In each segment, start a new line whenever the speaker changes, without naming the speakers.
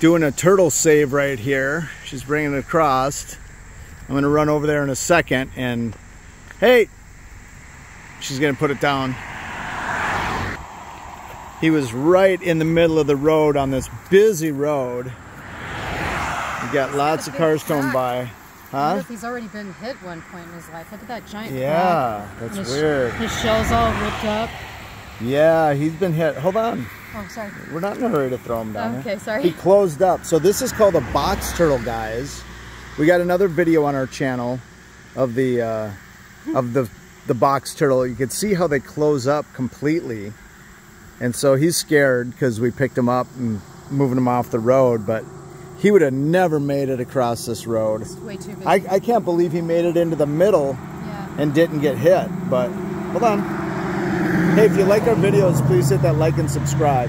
doing a turtle save right here. She's bringing it across. I'm gonna run over there in a second and hey, she's gonna put it down. He was right in the middle of the road on this busy road. You got lots of cars coming by. Huh?
He's already been hit one point in his life. Look at that giant
Yeah, that's
his,
weird.
His shell's all ripped up.
Yeah, he's been hit. Hold on.
Oh, sorry.
We're not in a hurry to throw him down.
Okay, sorry.
He closed up. So this is called a box turtle, guys. We got another video on our channel of the uh, of the the box turtle. You can see how they close up completely. And so he's scared because we picked him up and moving him off the road, but he would have never made it across this road.
It's way too big.
I, I can't believe he made it into the middle
yeah.
and didn't get hit, but hold on. Hey, if you like our videos, please hit that like and subscribe.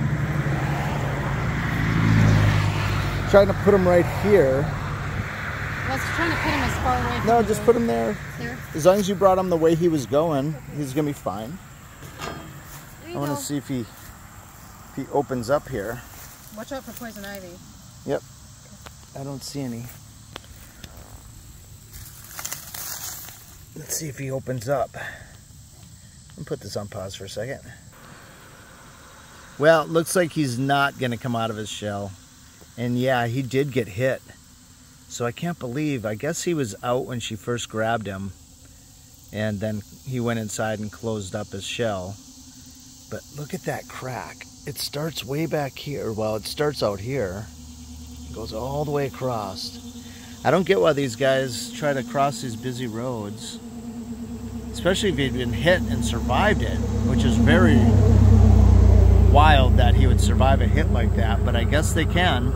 Trying to put him right here.
I was trying to put him as far away
No,
the
just
road.
put him there.
There.
As long as you brought him the way he was going, he's gonna be fine. I want to see if he if he opens up here.
Watch out for poison ivy.
Yep. I don't see any. Let's see if he opens up. Me put this on pause for a second. Well, looks like he's not going to come out of his shell. And yeah, he did get hit. So I can't believe, I guess he was out when she first grabbed him. And then he went inside and closed up his shell. But look at that crack. It starts way back here. Well, it starts out here. It goes all the way across. I don't get why these guys try to cross these busy roads. Especially if he'd been hit and survived it, which is very wild that he would survive a hit like that, but I guess they can.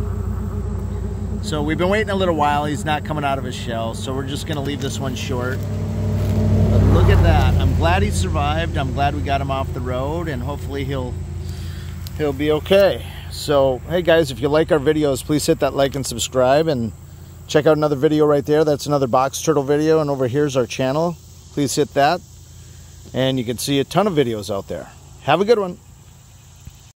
So we've been waiting a little while. He's not coming out of his shell, so we're just going to leave this one short. But look at that. I'm glad he survived. I'm glad we got him off the road, and hopefully he'll he'll be okay. So, hey guys, if you like our videos, please hit that like and subscribe, and check out another video right there. That's another box turtle video, and over here's our channel. Please hit that, and you can see a ton of videos out there. Have a good one.